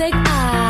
music. I.